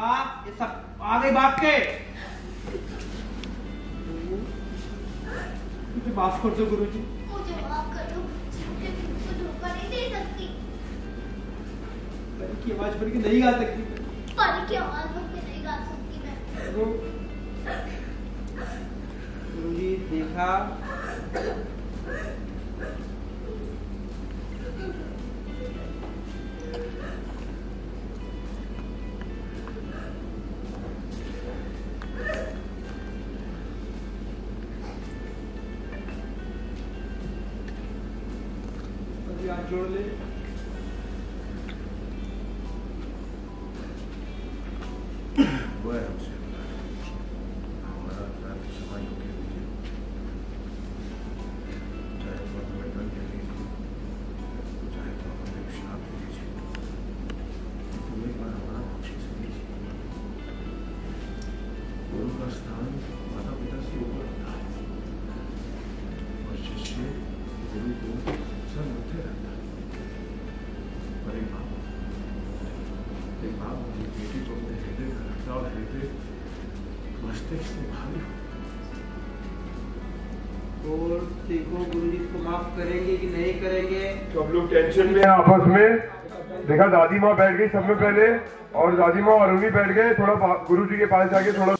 ये सब आ गए बाप के। मुझे माफ़ कर दो गुरुजी। मुझे माफ़ कर दो मैं तुमको धोखा नहीं दे सकती। परी की आवाज़ बन के नहीं गा सकती। परी की आवाज़ नहीं गा सकती मैं। गुरुजी देखा? लीजिए गुरु का स्थान माता पिता से ऊपर होता बेटी को अपने हृदय का और हृदय मस्तिष्क और देखो को माफ़ करेंगे कि नहीं करेंगे सब लोग टेंशन में आपस में। देखा, दादी माँ बैठ गई सब में पहले और दादी माँ अरुणी बैठ गए, थोड़ा गुरु जी के पास जाके थोड़ा